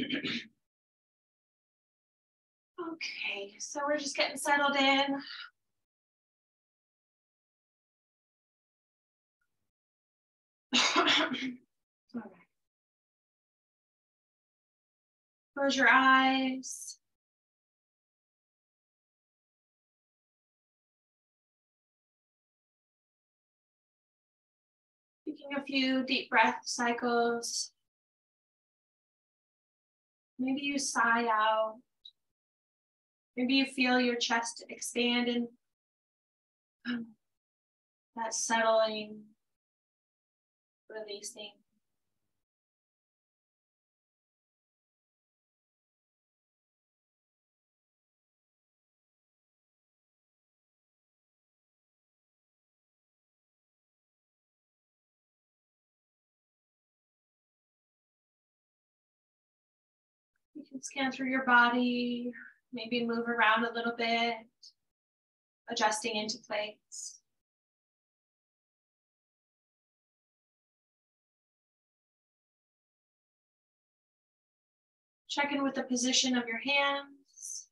Okay, so we're just getting settled in. Close your eyes. Taking a few deep breath cycles. Maybe you sigh out. Maybe you feel your chest expand and that settling, releasing. Can scan through your body, maybe move around a little bit, adjusting into place. Check in with the position of your hands,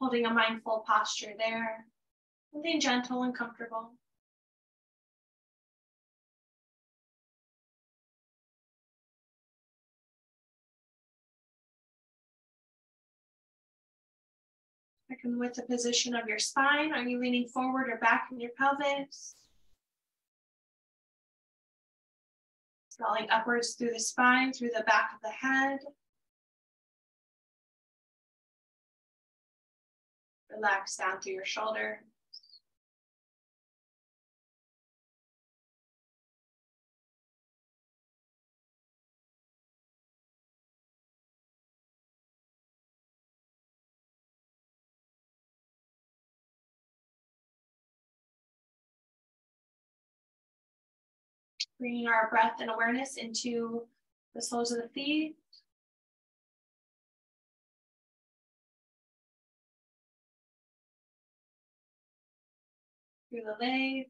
holding a mindful posture there, something gentle and comfortable. Checking with the position of your spine. Are you leaning forward or back in your pelvis? Spelling upwards through the spine, through the back of the head. Relax down through your shoulder. Bringing our breath and awareness into the soles of the feet. Through the legs.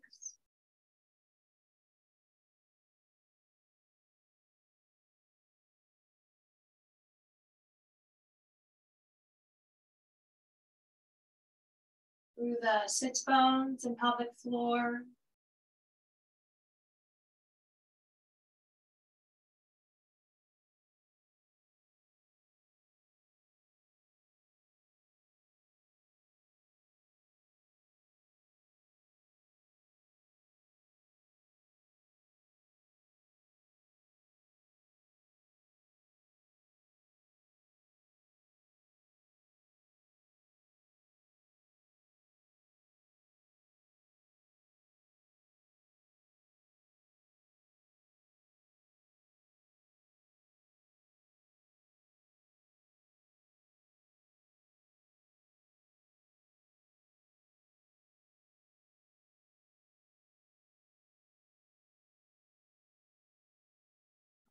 Through the sits bones and pelvic floor.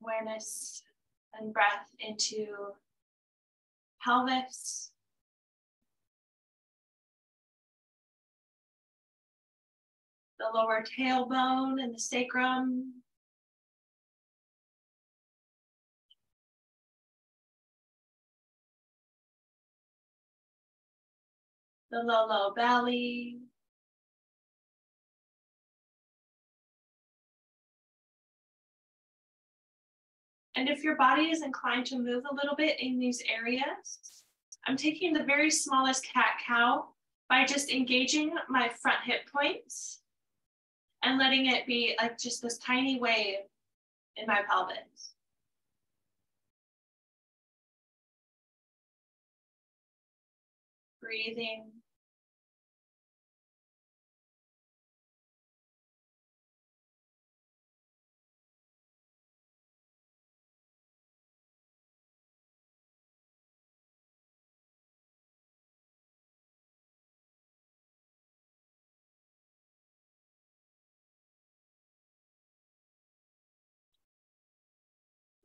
Awareness and breath into pelvis. The lower tailbone and the sacrum. The low, low belly. And if your body is inclined to move a little bit in these areas, I'm taking the very smallest cat cow by just engaging my front hip points and letting it be like just this tiny wave in my pelvis. Breathing.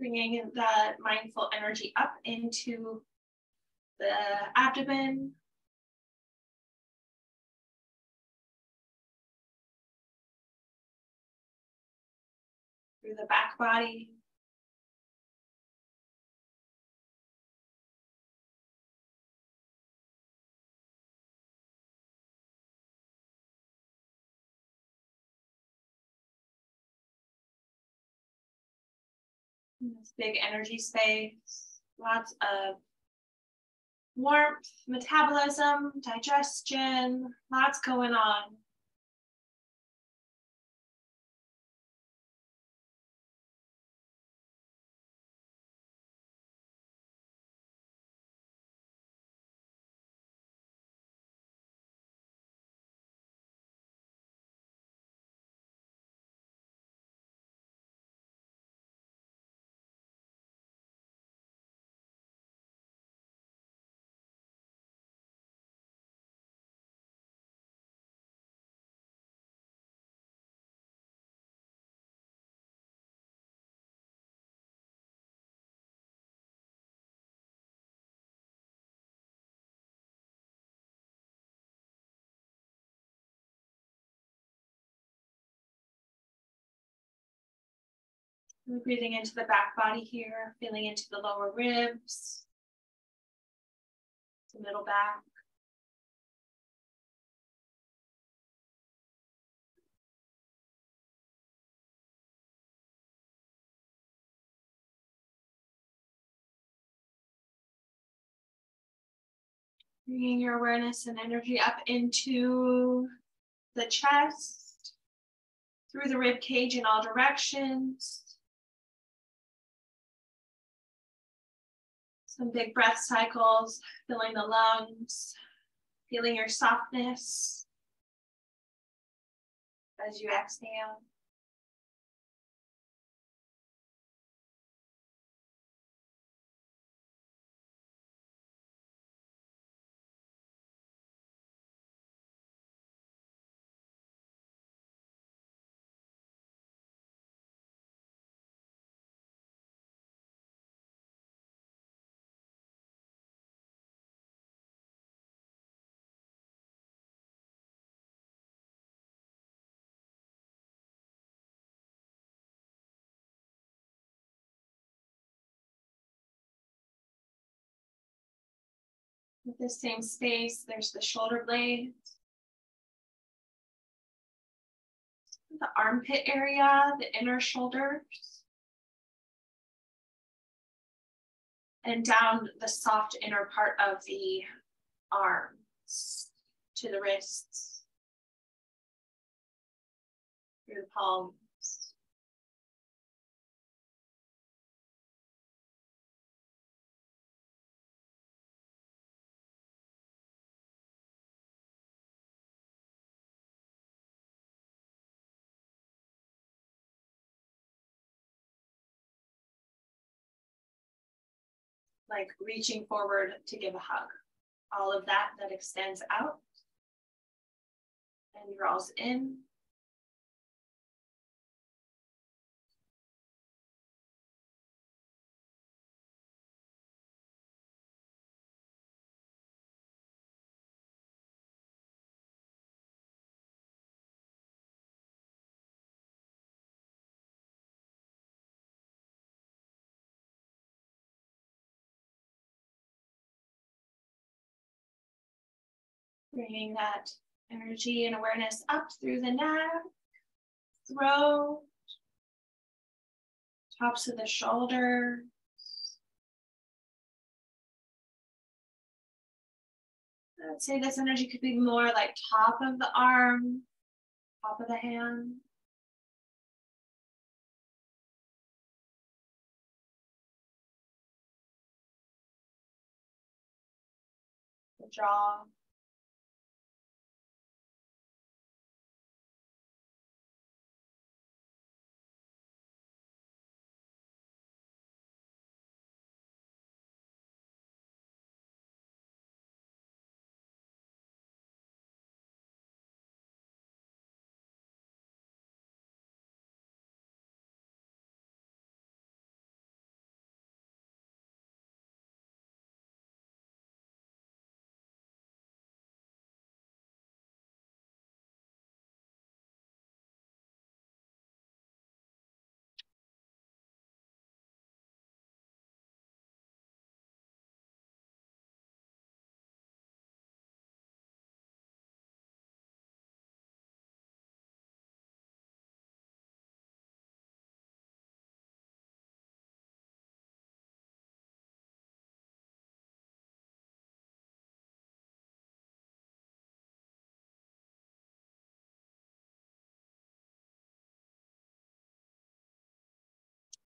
Bringing that mindful energy up into the abdomen. Through the back body. Big energy space, lots of warmth, metabolism, digestion, lots going on. Breathing into the back body here, feeling into the lower ribs, the middle back. Bringing your awareness and energy up into the chest, through the rib cage in all directions. Some big breath cycles, filling the lungs, feeling your softness as you exhale. With the same space, there's the shoulder blades. The armpit area, the inner shoulders. And down the soft inner part of the arms to the wrists, through the palms. Like reaching forward to give a hug. All of that that extends out and draws in. Bringing that energy and awareness up through the neck, throat, tops of the shoulders. I'd say this energy could be more like top of the arm, top of the hand. Jaw.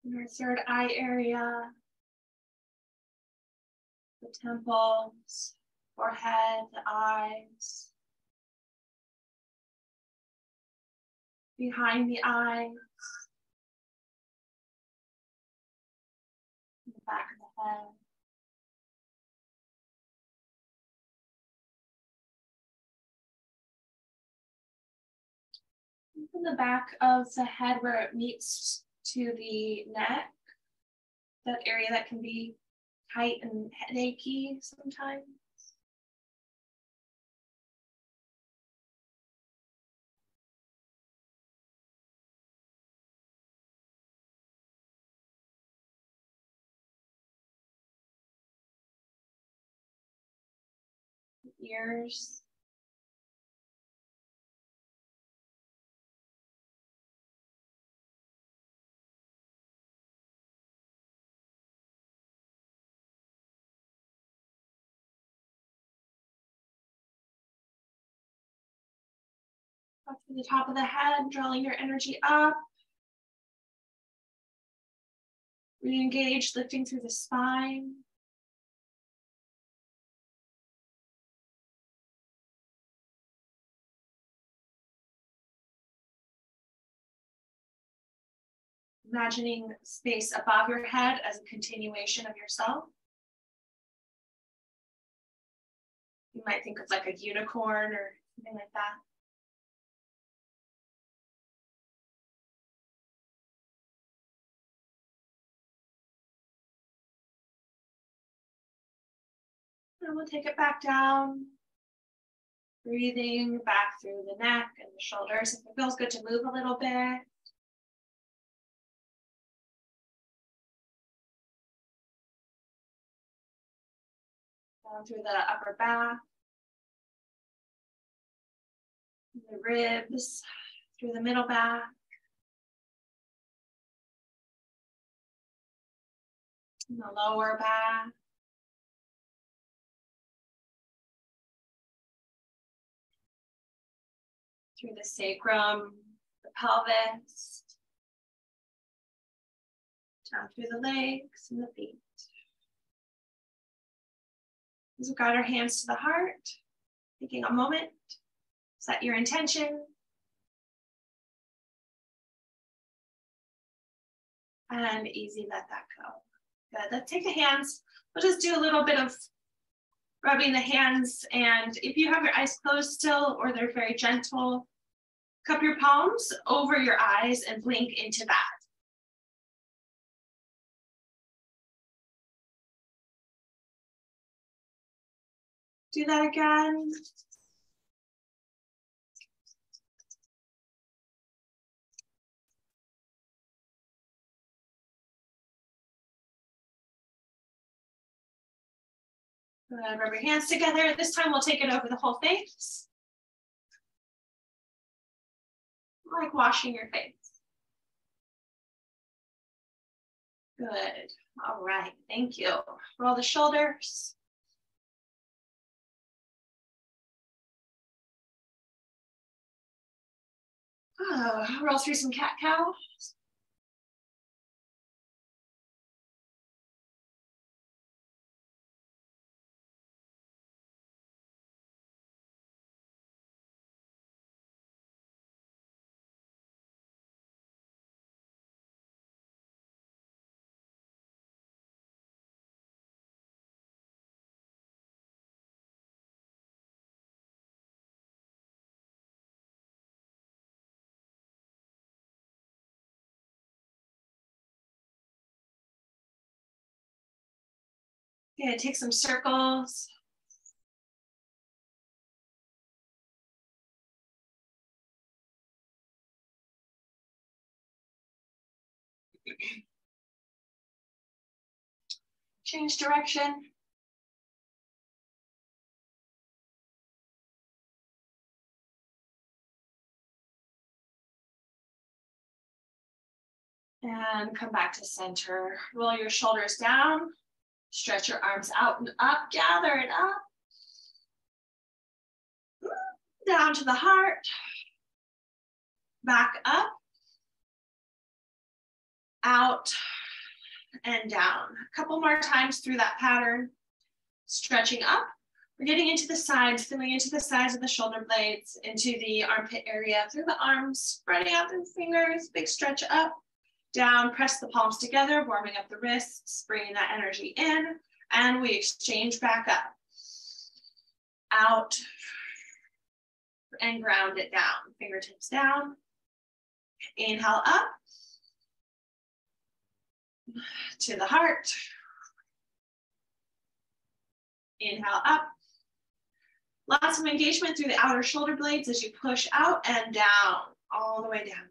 In our third eye area, the temples, forehead, the eyes, behind the eyes, the back of the head. In the back of the head where it meets to the neck, that area that can be tight and headachy sometimes. Ears. Up to the top of the head, drawing your energy up. Re-engage, lifting through the spine. Imagining space above your head as a continuation of yourself. You might think of like a unicorn or something like that. And we'll take it back down. Breathing back through the neck and the shoulders. If it feels good to move a little bit. Through the upper back. The ribs, through the middle back. The lower back. Through the sacrum, the pelvis, down through the legs and the feet. As we've got our hands to the heart, taking a moment, set your intention. And easy, let that go. Good, let's take the hands. We'll just do a little bit of rubbing the hands. And if you have your eyes closed still or they're very gentle, Cup your palms over your eyes and blink into that. Do that again. Good, rub your hands together. This time we'll take it over the whole face. Like washing your face. Good. All right. Thank you. Roll the shoulders. Oh, roll through some cat cow. Okay, take some circles. Change direction. And come back to center. Roll your shoulders down. Stretch your arms out and up, gather it up. Down to the heart. Back up. out, and down. A couple more times through that pattern. Stretching up. We're getting into the sides, feeling into the sides of the shoulder blades, into the armpit area, through the arms, spreading out the fingers, big stretch up, down, press the palms together, warming up the wrists, bringing that energy in, and we exchange back up. Out, and ground it down, fingertips down. Inhale up to the heart. Inhale up. Lots of engagement through the outer shoulder blades as you push out and down, all the way down.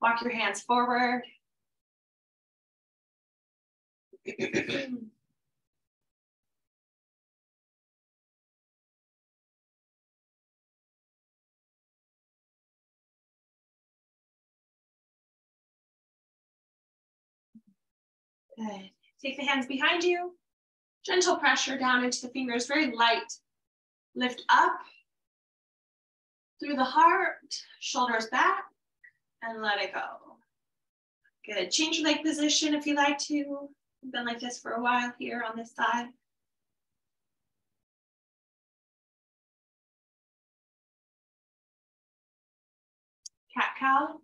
Walk your hands forward. Good. Take the hands behind you. Gentle pressure down into the fingers, very light. Lift up through the heart, shoulders back, and let it go. Good. Change leg position if you like to. I've been like this for a while here on this side. Cat cow.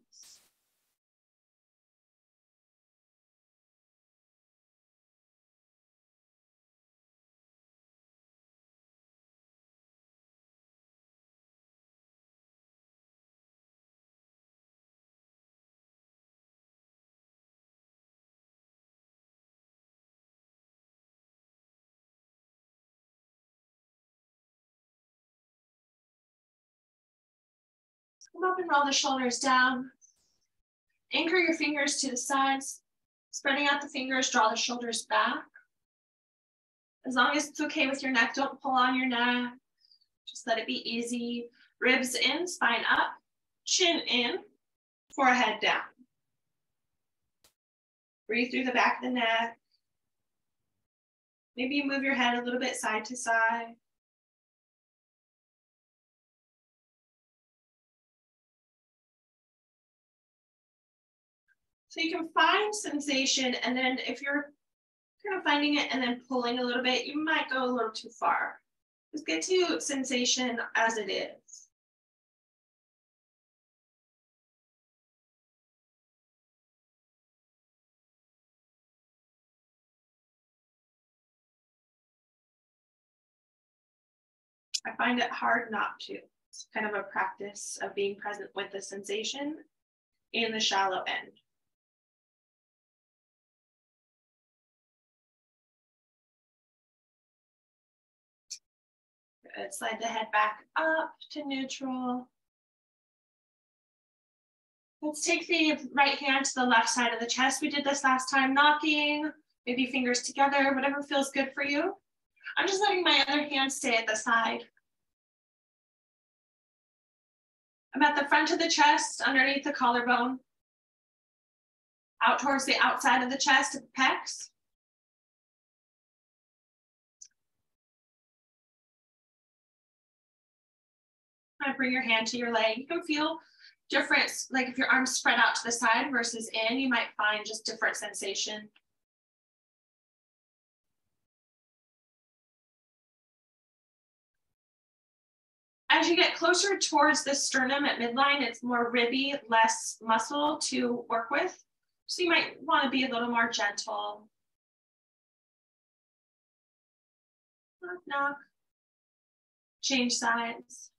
Come up and roll the shoulders down. Anchor your fingers to the sides. Spreading out the fingers, draw the shoulders back. As long as it's okay with your neck, don't pull on your neck. Just let it be easy. Ribs in, spine up, chin in, forehead down. Breathe through the back of the neck. Maybe move your head a little bit side to side. So you can find sensation and then if you're kind of finding it and then pulling a little bit, you might go a little too far. Just get to sensation as it is. I find it hard not to. It's kind of a practice of being present with the sensation in the shallow end. Good. Slide the head back up to neutral. Let's take the right hand to the left side of the chest. We did this last time, knocking, maybe fingers together, whatever feels good for you. I'm just letting my other hand stay at the side. I'm at the front of the chest, underneath the collarbone, out towards the outside of the chest, pecs. Kind of bring your hand to your leg. You can feel different, like if your arms spread out to the side versus in, you might find just different sensation. As you get closer towards the sternum at midline, it's more ribby, less muscle to work with. So you might want to be a little more gentle. Knock, knock. Change sides.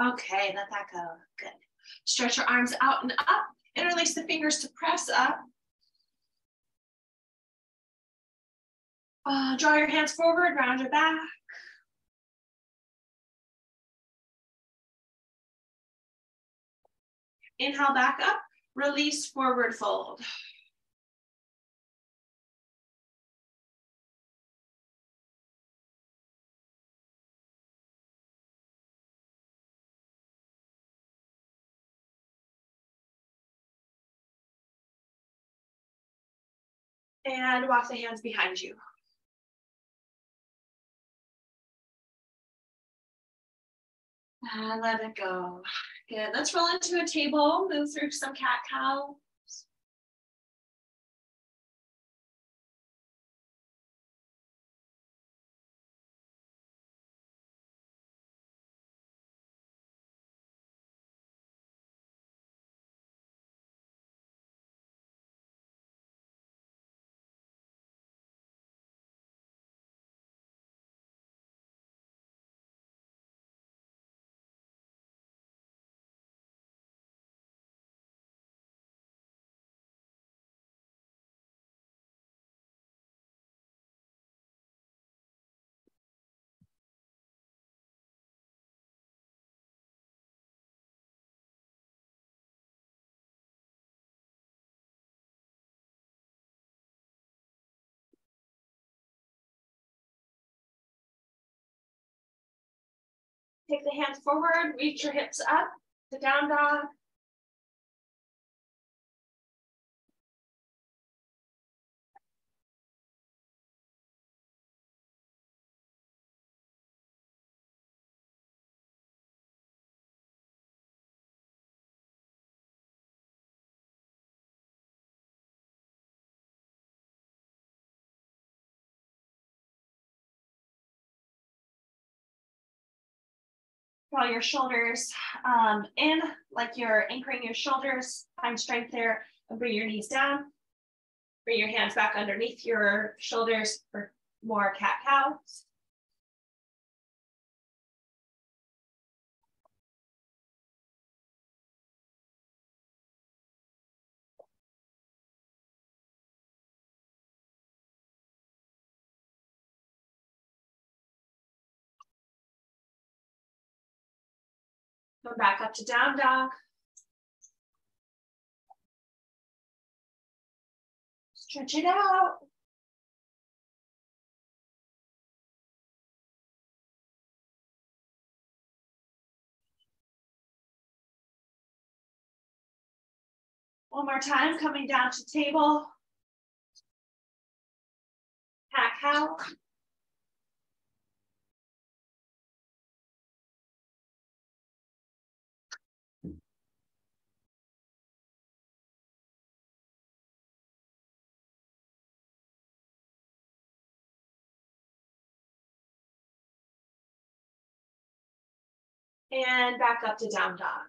Okay, let that go. Good. Stretch your arms out and up. Interlace the fingers to press up. Uh, draw your hands forward, round your back. Inhale back up, release forward fold. And walk the hands behind you. And let it go. Good. Let's roll into a table, move through some cat cow. Take the hands forward, reach your hips up to down dog. Draw your shoulders um, in like you're anchoring your shoulders, find strength there, and bring your knees down. Bring your hands back underneath your shoulders for more cat Come back up to down dog. Stretch it out. One more time, coming down to table. Cat cow. And back up to down dog.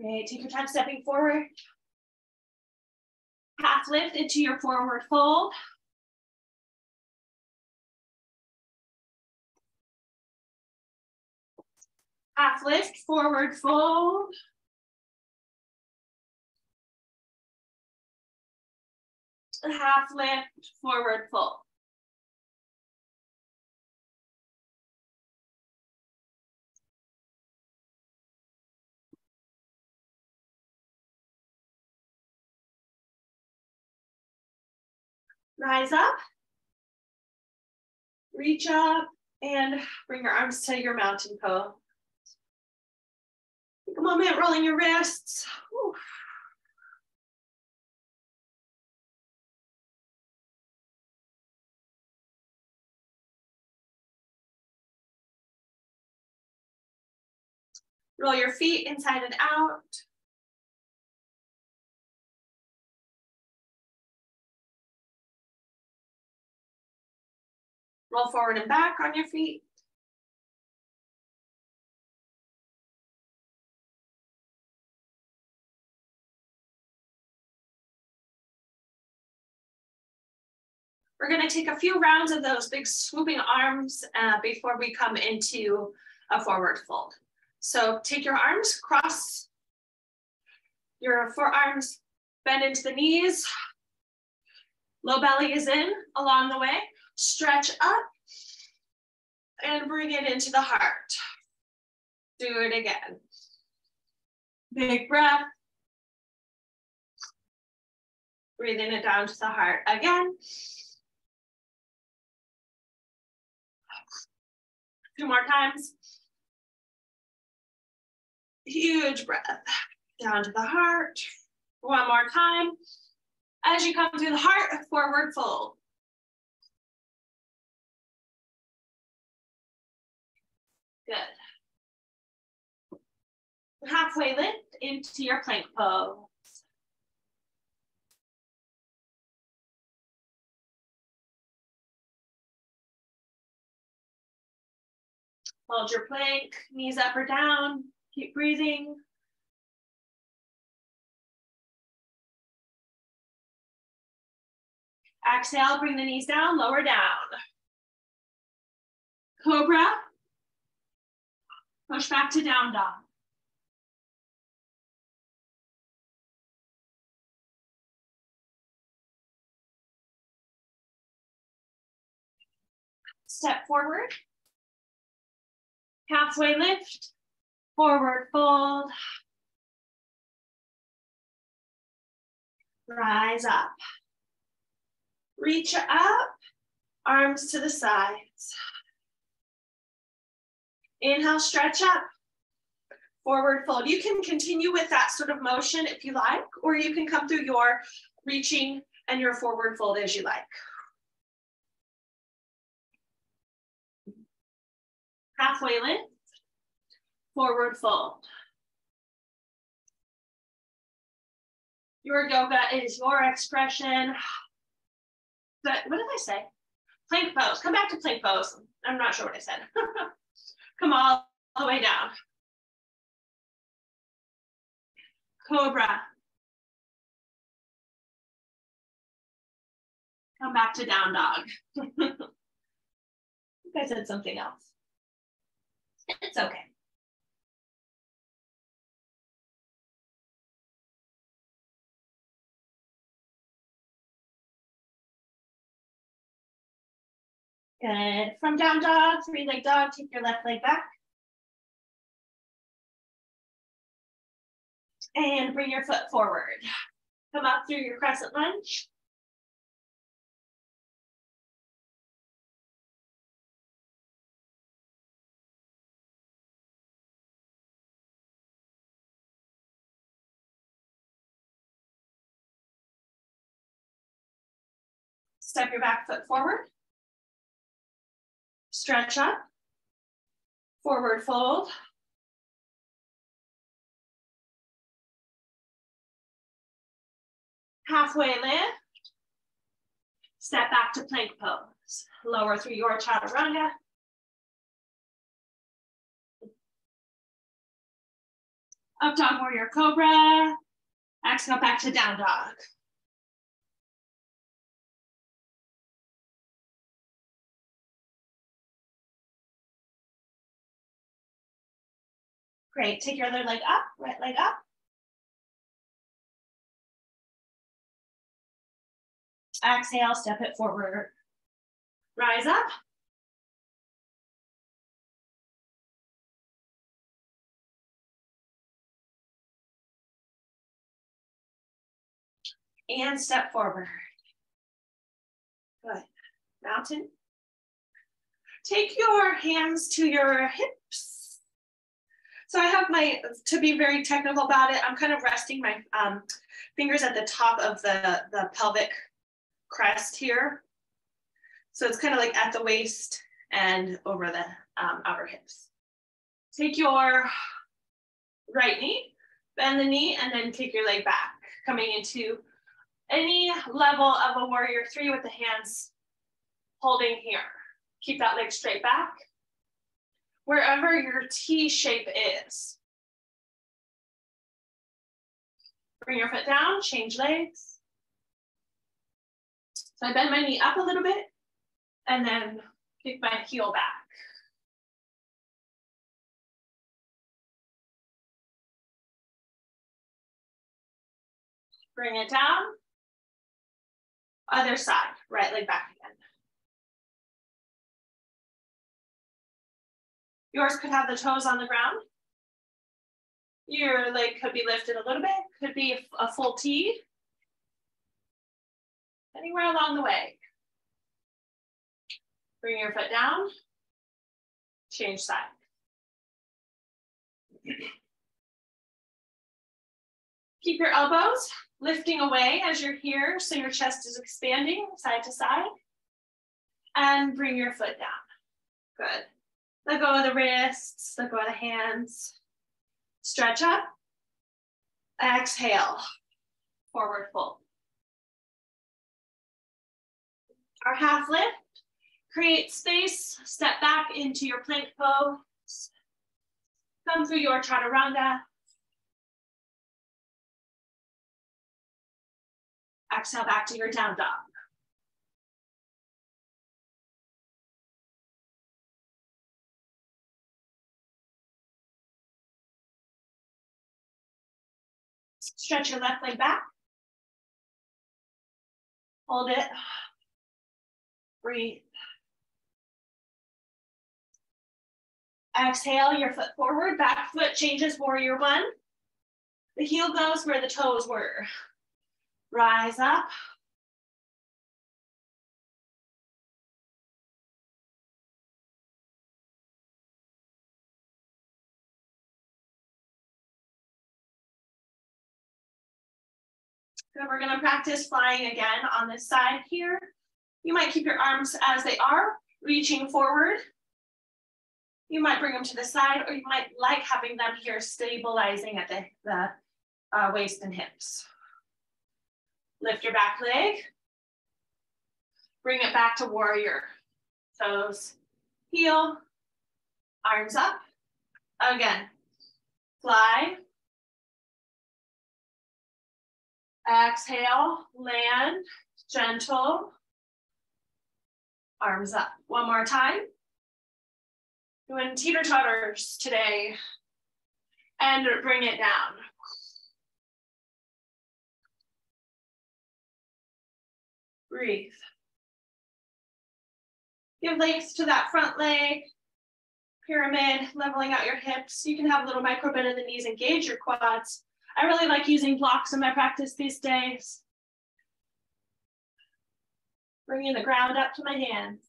Great, take your time stepping forward. Half lift into your forward fold. Uh, Half lift, forward fold. Half lift, forward fold. Rise up. Reach up and bring your arms to your mountain pose. A moment, rolling your wrists. Whew. Roll your feet inside and out. Roll forward and back on your feet. We're gonna take a few rounds of those big swooping arms uh, before we come into a forward fold. So take your arms, cross your forearms, bend into the knees. Low belly is in along the way. Stretch up and bring it into the heart. Do it again. Big breath. Breathing it down to the heart again. Two more times. Huge breath down to the heart. One more time. As you come through the heart, forward fold. Good. Halfway lift into your plank pose. Hold your plank, knees up or down. Keep breathing. Exhale, bring the knees down, lower down. Cobra. Push back to down dog. Step forward. Halfway lift, forward fold. Rise up. Reach up, arms to the sides. Inhale, stretch up. Forward fold. You can continue with that sort of motion if you like, or you can come through your reaching and your forward fold as you like. Halfway lift, forward fold. Your yoga is your expression. But what did I say? Plank pose. Come back to plank pose. I'm not sure what I said. Come all, the way down. Cobra. Come back to down dog. I think I said something else. It's okay. Good. From down dog, three leg dog, take your left leg back. And bring your foot forward. Come up through your crescent lunge. Step your back foot forward. Stretch up. Forward fold. Halfway lift. Step back to plank pose. Lower through your chaturanga. Up dog warrior cobra. Exhale back to down dog. Great, take your other leg up, right leg up. Exhale, step it forward. Rise up. And step forward. Good. Mountain. Take your hands to your hips so I have my, to be very technical about it, I'm kind of resting my um, fingers at the top of the, the pelvic crest here. So it's kind of like at the waist and over the um, outer hips. Take your right knee, bend the knee, and then take your leg back, coming into any level of a warrior three with the hands holding here. Keep that leg straight back wherever your T shape is. Bring your foot down, change legs. So I bend my knee up a little bit and then kick my heel back. Bring it down. Other side, right leg back Yours could have the toes on the ground. Your leg could be lifted a little bit, could be a full T. Anywhere along the way. Bring your foot down, change side. Keep your elbows lifting away as you're here so your chest is expanding side to side. And bring your foot down. Good. Let go of the wrists, let go of the hands. Stretch up. Exhale. Forward fold. Our half lift. Create space. Step back into your plank pose. Come through your chaturanga. Exhale back to your down dog. Stretch your left leg back. Hold it. Breathe. Exhale your foot forward, back foot changes warrior one. The heel goes where the toes were. Rise up. We're gonna practice flying again on this side here. You might keep your arms as they are, reaching forward. You might bring them to the side or you might like having them here stabilizing at the, the uh, waist and hips. Lift your back leg. Bring it back to warrior. Toes, heel, arms up. Again, fly. Exhale, land, gentle. Arms up. One more time. Doing teeter totters today. And bring it down. Breathe. Give length to that front leg. Pyramid, leveling out your hips. You can have a little micro bend in the knees, engage your quads. I really like using blocks in my practice these days. Bringing the ground up to my hands.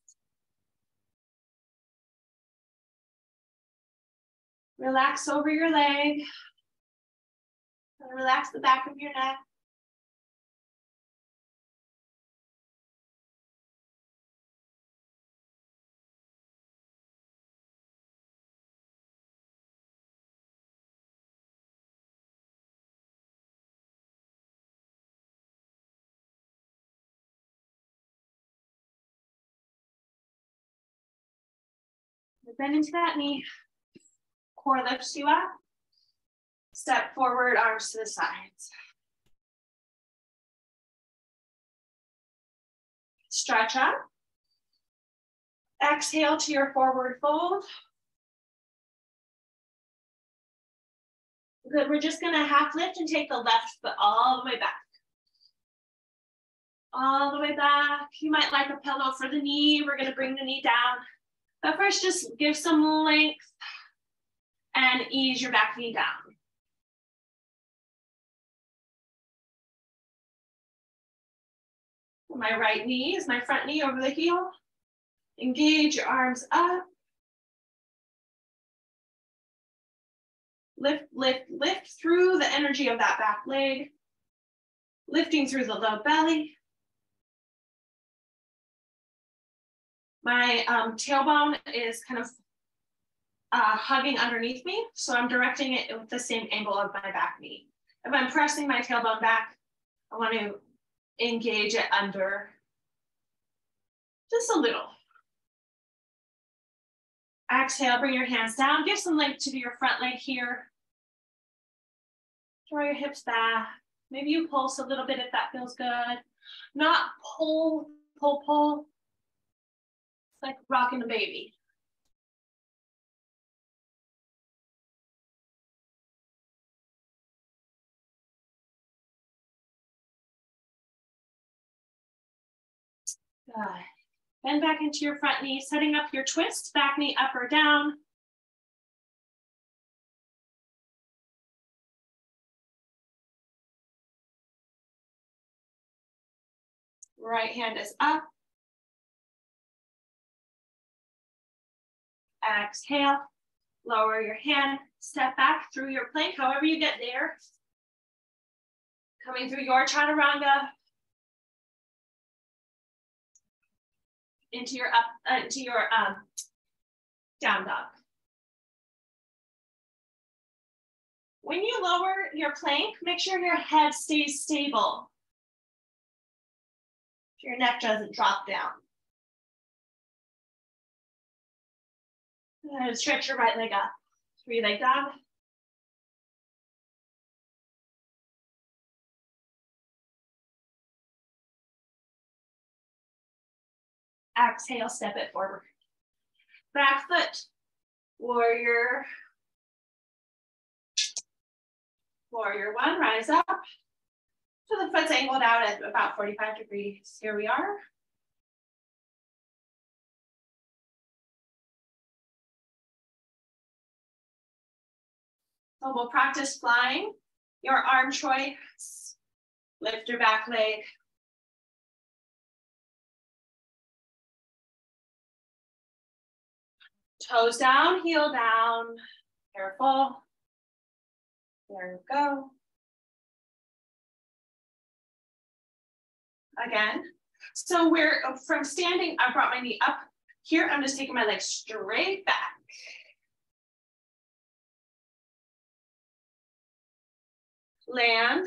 Relax over your leg. Relax the back of your neck. Bend into that knee. Core lifts you up. Step forward, arms to the sides. Stretch up. Exhale to your forward fold. Good, we're just gonna half lift and take the left foot all the way back. All the way back. You might like a pillow for the knee. We're gonna bring the knee down. But first, just give some length and ease your back knee down. My right knee is my front knee over the heel. Engage your arms up. Lift, lift, lift through the energy of that back leg. Lifting through the low belly. My um, tailbone is kind of uh, hugging underneath me, so I'm directing it with the same angle of my back knee. If I'm pressing my tailbone back, I want to engage it under just a little. Exhale, bring your hands down. Give some length to your front leg here. Draw your hips back. Maybe you pulse a little bit if that feels good. Not pull pull, pull. Like rocking a baby. Good. Bend back into your front knee, setting up your twist, back knee up or down. Right hand is up. Exhale, lower your hand, step back through your plank, however you get there. Coming through your chaturanga, into your up uh, into your um, down dog. When you lower your plank, make sure your head stays stable. Your neck doesn't drop down. And stretch your right leg up. Three leg dog. Exhale, step it forward. Back foot, warrior. Warrior one, rise up. So the foot's angled out at about 45 degrees. Here we are. So we'll practice flying. Your arm choice. Lift your back leg, Toes down, heel down. Careful. There we go. Again. So we're from standing, I brought my knee up. Here, I'm just taking my leg straight back. Land.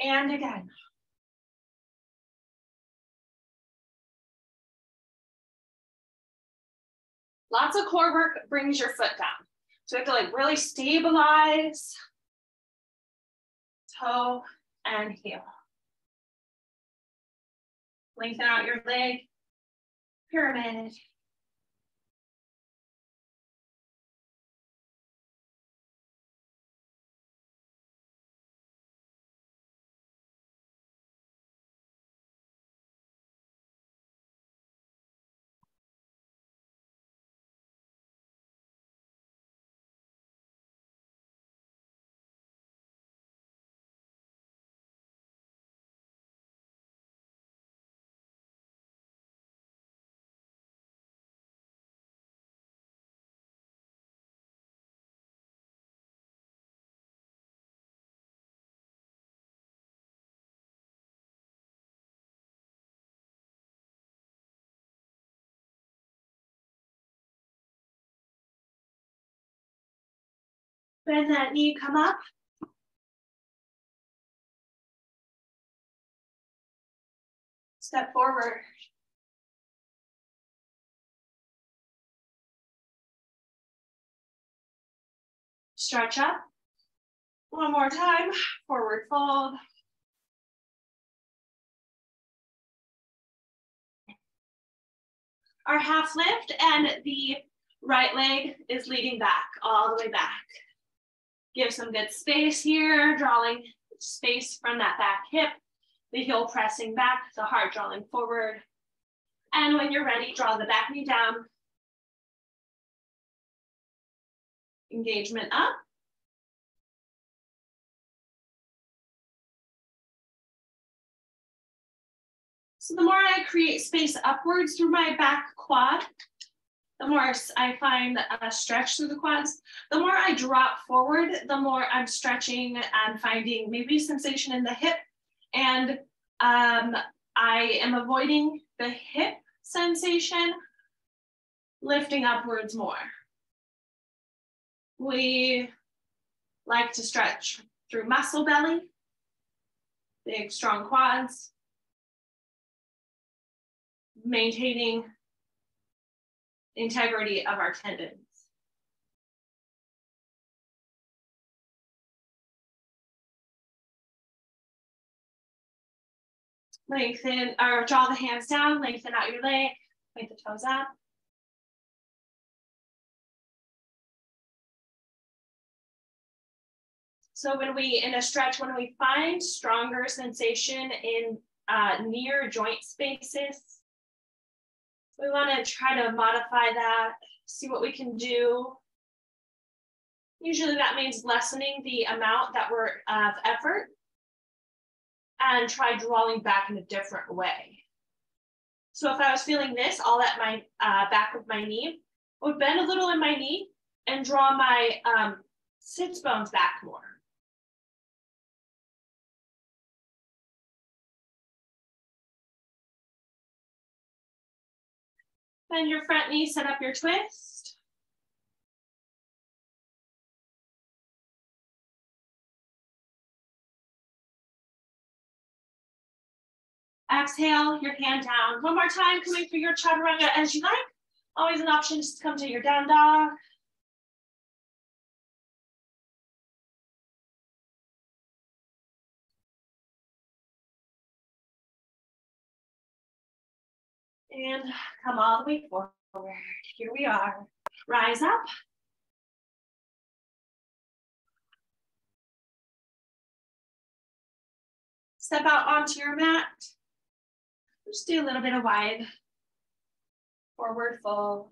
And again. Lots of core work brings your foot down. So you have to like really stabilize toe and heel. Lengthen out your leg, pyramid. Bend that knee, come up. Step forward. Stretch up. One more time, forward fold. Our half lift and the right leg is leading back, all the way back. Give some good space here, drawing space from that back hip, the heel pressing back, the heart drawing forward. And when you're ready, draw the back knee down. Engagement up. So the more I create space upwards through my back quad, the more I find a stretch through the quads, the more I drop forward, the more I'm stretching and finding maybe sensation in the hip. And um, I am avoiding the hip sensation, lifting upwards more. We like to stretch through muscle belly, big strong quads, maintaining integrity of our tendons. Lengthen or draw the hands down, lengthen out your leg, point the toes up. So when we, in a stretch, when we find stronger sensation in uh, near joint spaces, we want to try to modify that, see what we can do. Usually that means lessening the amount that we're of effort and try drawing back in a different way. So if I was feeling this all at my uh, back of my knee, I would bend a little in my knee and draw my um, sits bones back more. Bend your front knee, set up your twist. Exhale, your hand down. One more time, coming through your chaturanga as you like. Always an option just to come to your down dog. And come all the way forward. Here we are. Rise up. Step out onto your mat. Just do a little bit of wide forward fold.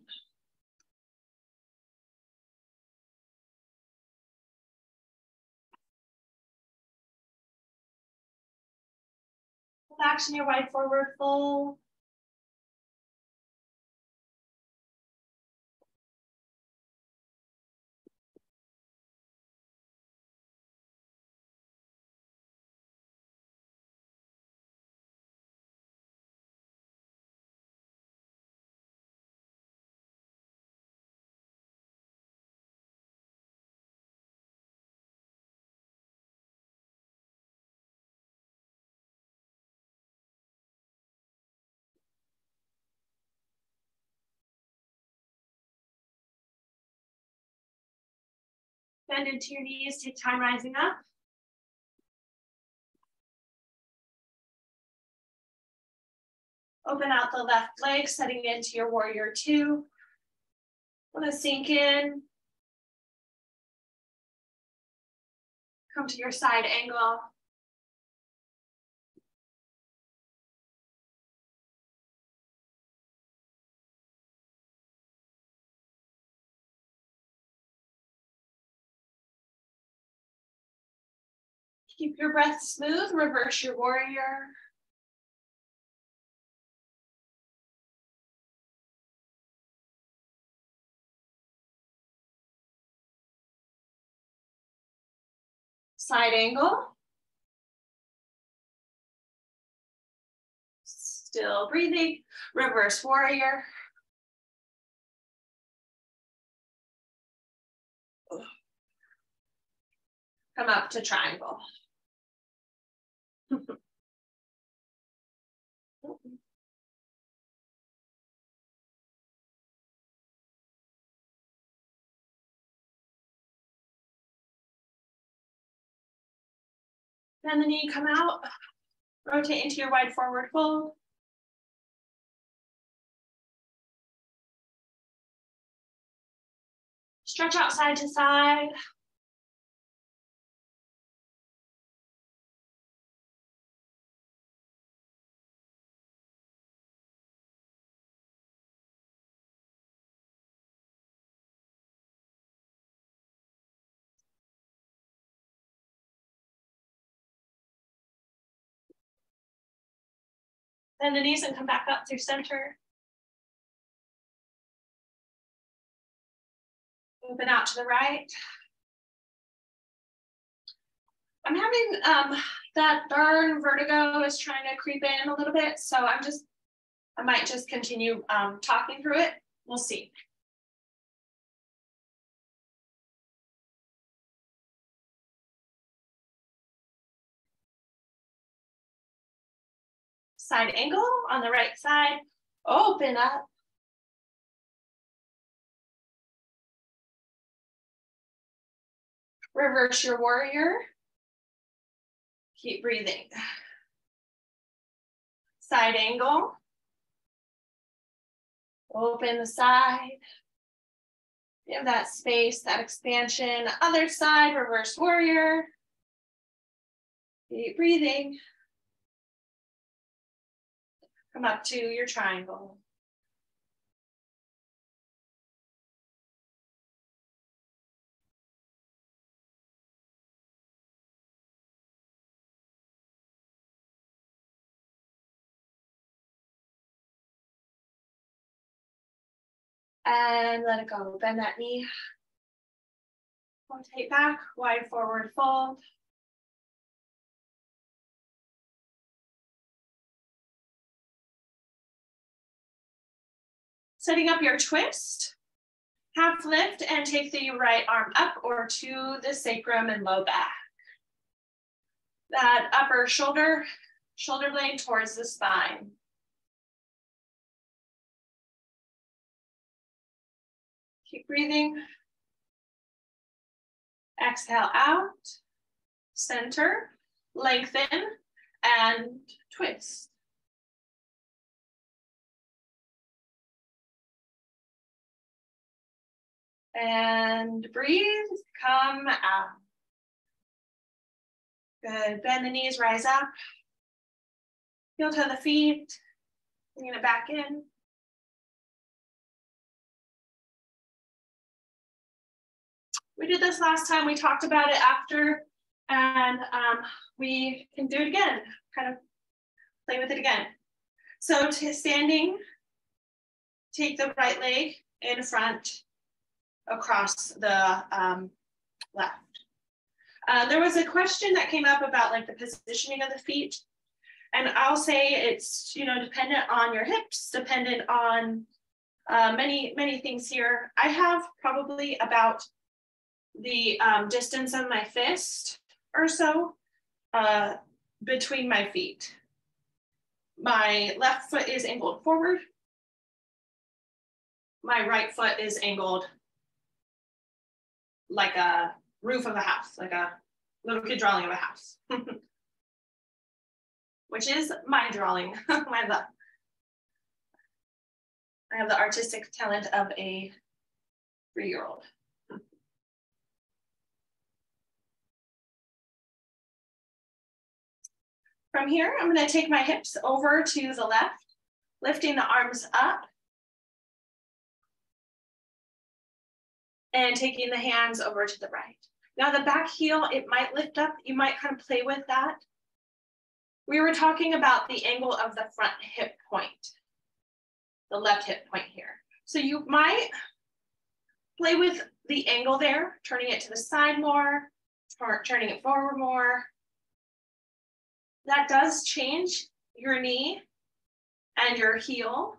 In your wide forward fold. Bend into your knees, take time rising up. Open out the left leg, setting into your warrior two. Want to sink in. Come to your side angle. Keep your breath smooth, reverse your warrior. Side angle. Still breathing, reverse warrior. Come up to triangle. Then the knee come out, rotate into your wide forward fold. Stretch out side to side. Bend the knees and come back up through center. Open out to the right. I'm having um, that burn vertigo is trying to creep in a little bit. So I'm just, I might just continue um, talking through it. We'll see. Side angle on the right side, open up. Reverse your warrior. Keep breathing. Side angle. Open the side. Have that space, that expansion. Other side, reverse warrior. Keep breathing. Come up to your triangle. And let it go. Bend that knee. Rotate back, wide forward fold. Setting up your twist. Half lift and take the right arm up or to the sacrum and low back. That upper shoulder, shoulder blade towards the spine. Keep breathing. Exhale out, center, lengthen, and twist. And breathe, come out. Good, bend the knees, rise up. Heel to the feet, bring it back in. We did this last time, we talked about it after, and um, we can do it again, kind of play with it again. So standing, take the right leg in front, across the um, left. Uh, there was a question that came up about like the positioning of the feet. And I'll say it's, you know, dependent on your hips, dependent on uh, many, many things here. I have probably about the um, distance of my fist or so uh, between my feet. My left foot is angled forward. My right foot is angled like a roof of a house, like a little kid drawing of a house, which is my drawing. my the, I have the artistic talent of a three-year-old. From here, I'm gonna take my hips over to the left, lifting the arms up and taking the hands over to the right. Now the back heel, it might lift up. You might kind of play with that. We were talking about the angle of the front hip point, the left hip point here. So you might play with the angle there, turning it to the side more, or turning it forward more. That does change your knee and your heel.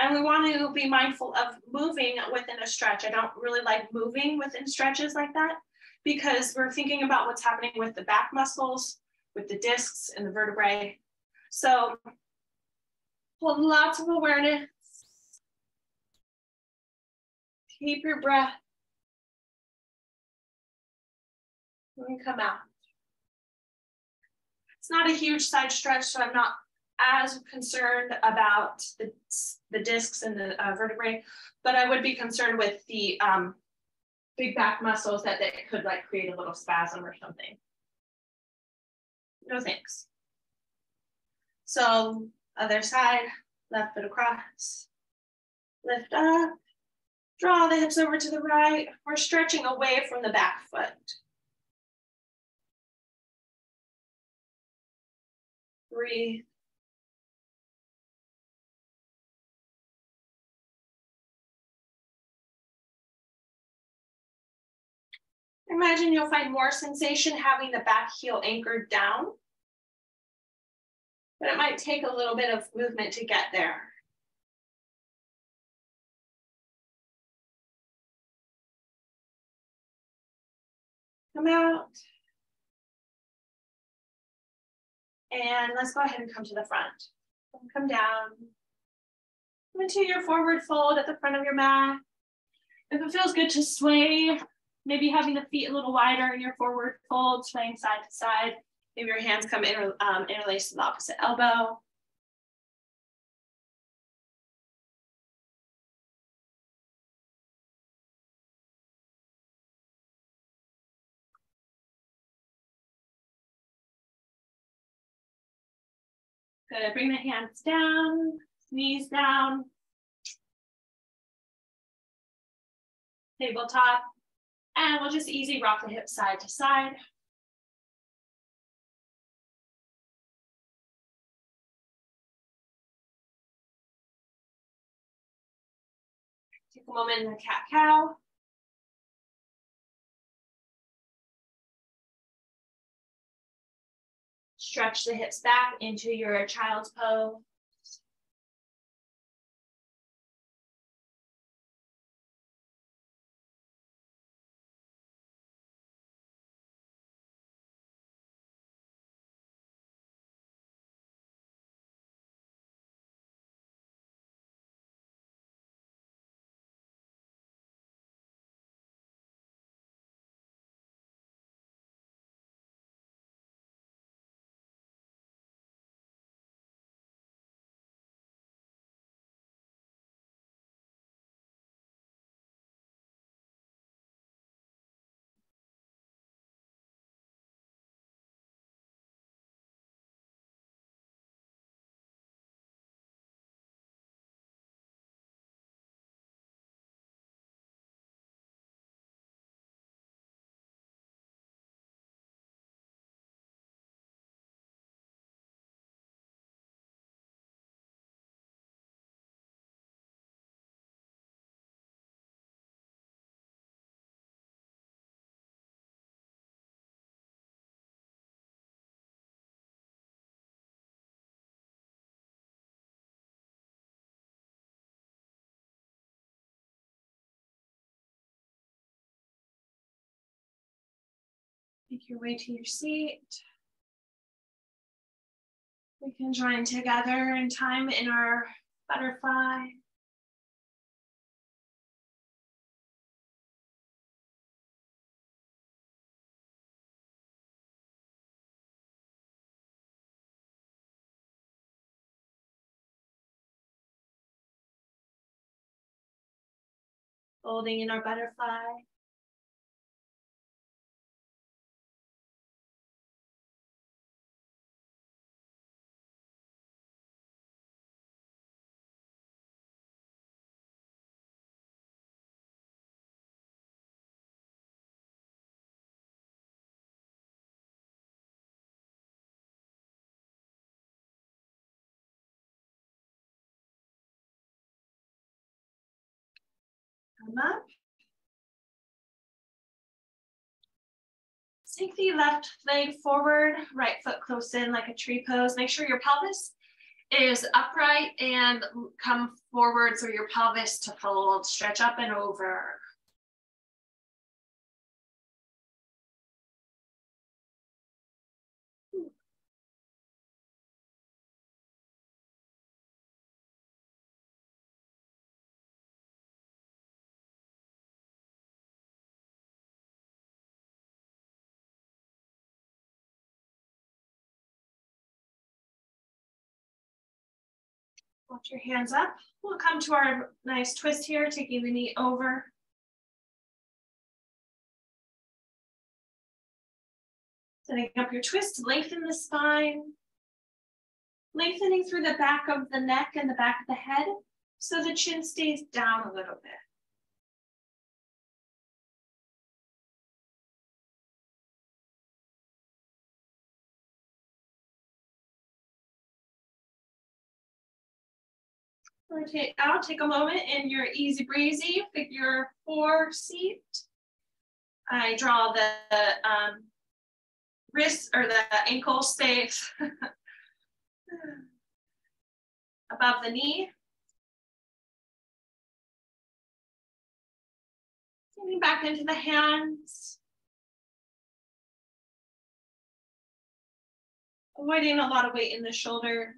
And we want to be mindful of moving within a stretch. I don't really like moving within stretches like that because we're thinking about what's happening with the back muscles, with the discs and the vertebrae. So hold lots of awareness. Keep your breath. And come out. It's not a huge side stretch, so I'm not as concerned about the, the discs and the uh, vertebrae, but I would be concerned with the um, big back muscles that, that could like create a little spasm or something. No thanks. So other side, left foot across, lift up, draw the hips over to the right. We're stretching away from the back foot. Breathe. Imagine you'll find more sensation having the back heel anchored down, but it might take a little bit of movement to get there. Come out. And let's go ahead and come to the front. Come down. Come into your forward fold at the front of your mat. If it feels good to sway maybe having the feet a little wider in your forward fold, swaying side to side. Maybe your hands come inter, um, interlaced to the opposite elbow. Good, bring the hands down, knees down. Tabletop, and we'll just easy rock the hips side to side. Take a moment in the cat cow. Stretch the hips back into your child's pose. Make your way to your seat. We can join together in time in our butterfly. Folding in our butterfly. Up. Take the left leg forward, right foot close in like a tree pose. Make sure your pelvis is upright and come forward so your pelvis to fold, stretch up and over. Watch your hands up. We'll come to our nice twist here, taking the knee over. Setting up your twist, lengthen the spine. Lengthening through the back of the neck and the back of the head so the chin stays down a little bit. Rotate out, take a moment in your easy breezy figure four seat. I draw the, um, wrist or the ankle stays above the knee. Getting back into the hands. Avoiding a lot of weight in the shoulder.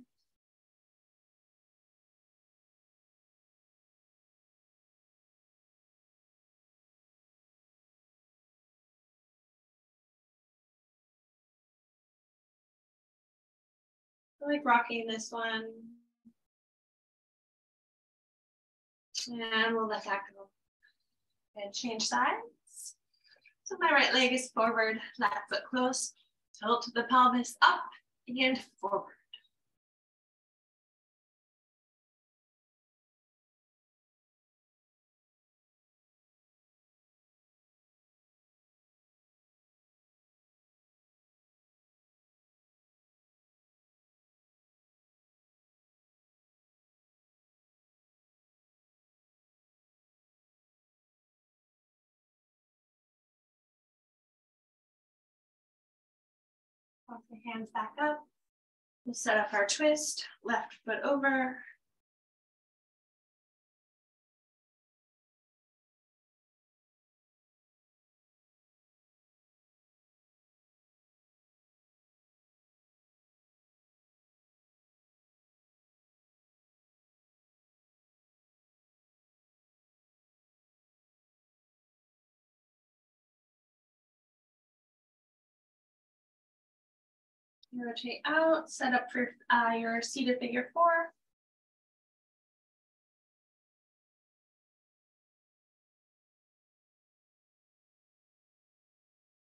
I like rocking this one. And we'll let that go. And change sides. So my right leg is forward, left foot close. Tilt the pelvis up and forward. Hands back up. We'll set up our twist, left foot over. Rotate out, set up for uh, your seated figure four.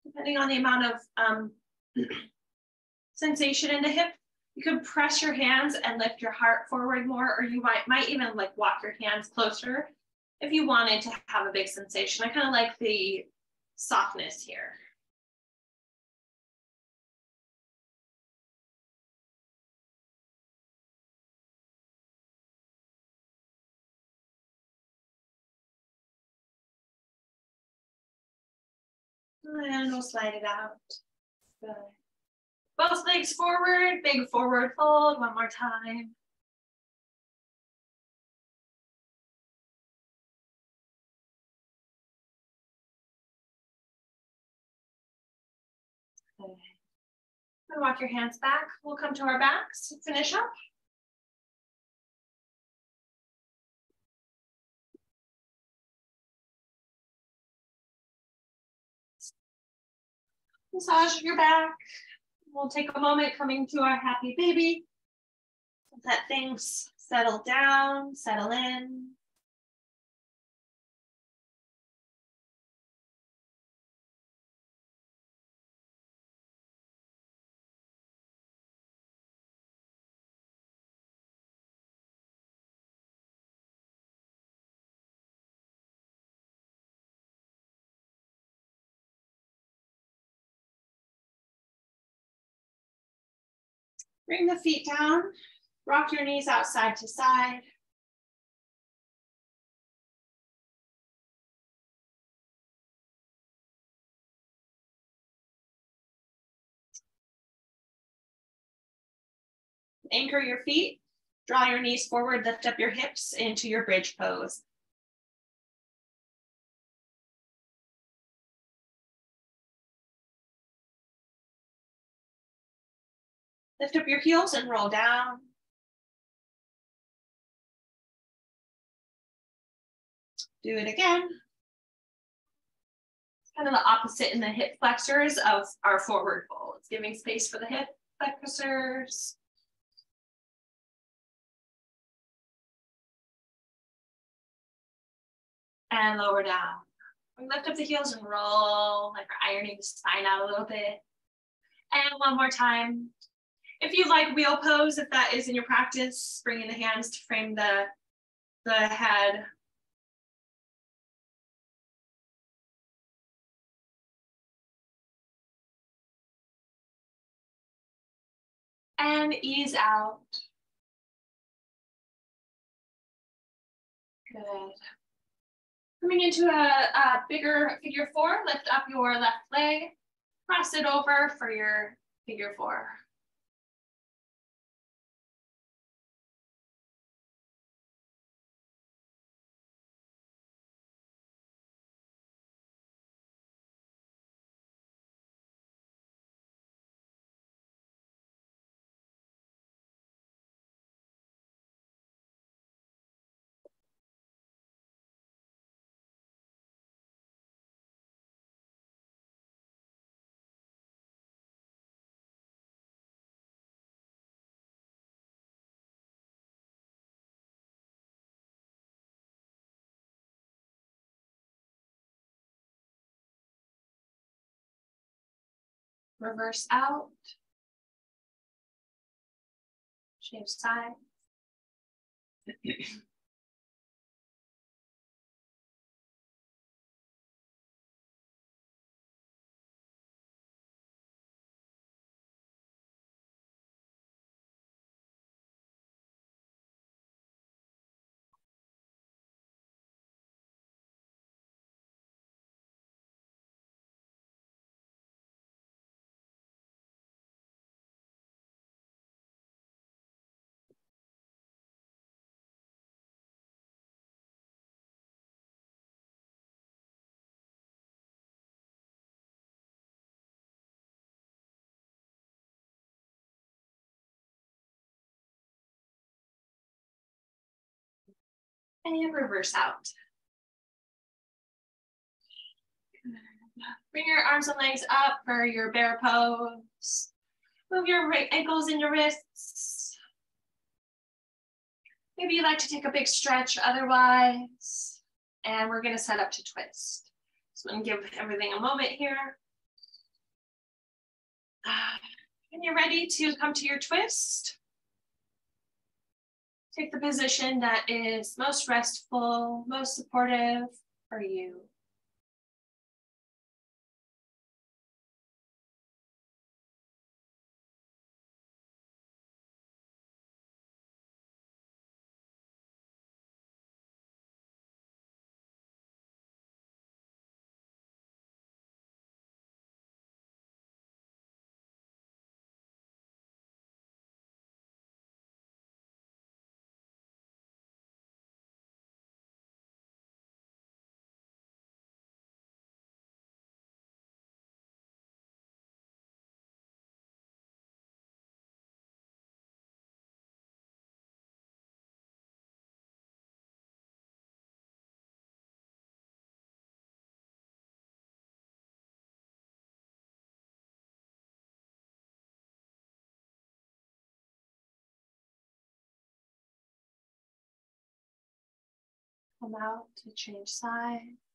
Depending on the amount of um, sensation in the hip, you can press your hands and lift your heart forward more, or you might, might even like walk your hands closer if you wanted to have a big sensation. I kind of like the softness here. And we'll slide it out. Good. Both legs forward, big forward fold, one more time. Okay. And walk your hands back. We'll come to our backs finish up. Massage your back. We'll take a moment coming to our happy baby. Let things settle down, settle in. Bring the feet down, rock your knees out side to side. Anchor your feet, draw your knees forward, lift up your hips into your bridge pose. Lift up your heels and roll down. Do it again. Kind of the opposite in the hip flexors of our forward fold. It's giving space for the hip flexors. And lower down. We lift up the heels and roll, like we're ironing the spine out a little bit. And one more time, if you like wheel pose, if that is in your practice, bringing the hands to frame the, the head. And ease out. Good. Coming into a, a bigger figure four, lift up your left leg, cross it over for your figure four. Reverse out, change side. And reverse out. Bring your arms and legs up for your bear pose. Move your right ankles and your wrists. Maybe you like to take a big stretch otherwise. And we're gonna set up to twist. So I'm gonna give everything a moment here. When you're ready to come to your twist, take the position that is most restful, most supportive for you. Come out to change sides.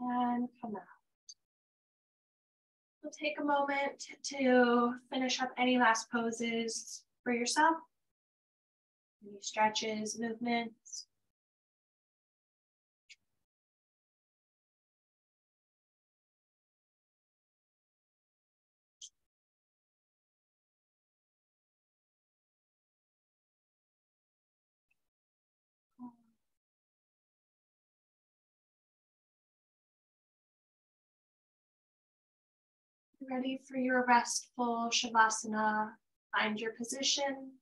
And come out. Take a moment to finish up any last poses for yourself. Any stretches, movements. Ready for your restful Shavasana. Find your position.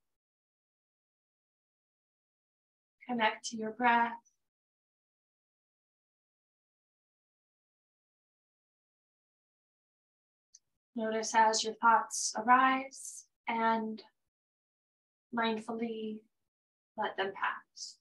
Connect to your breath. Notice as your thoughts arise and mindfully let them pass.